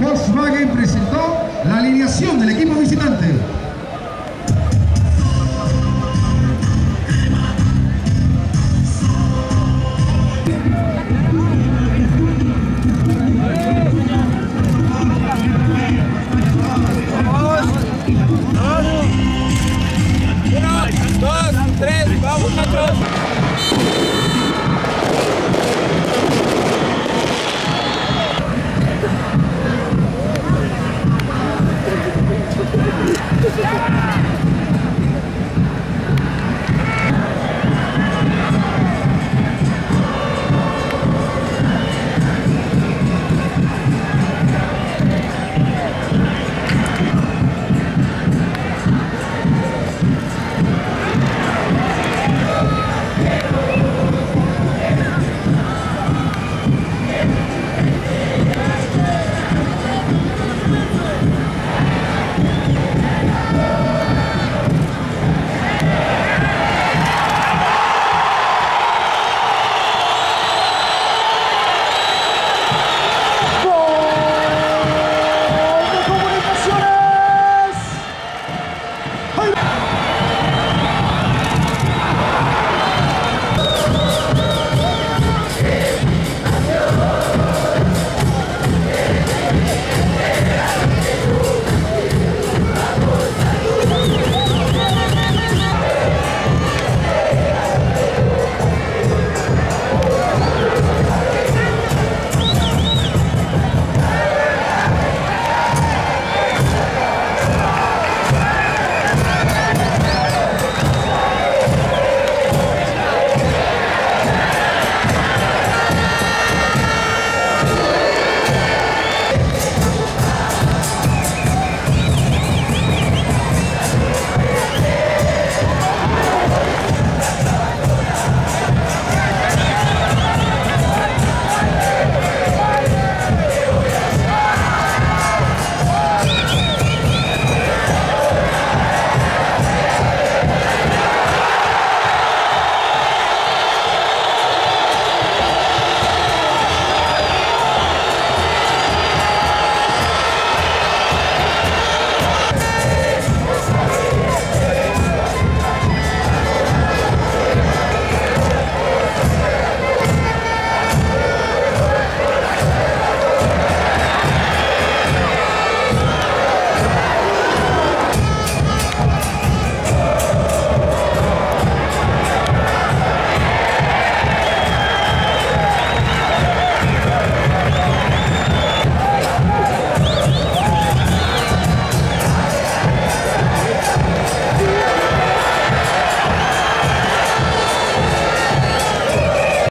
Volkswagen presentó la alineación del equipo.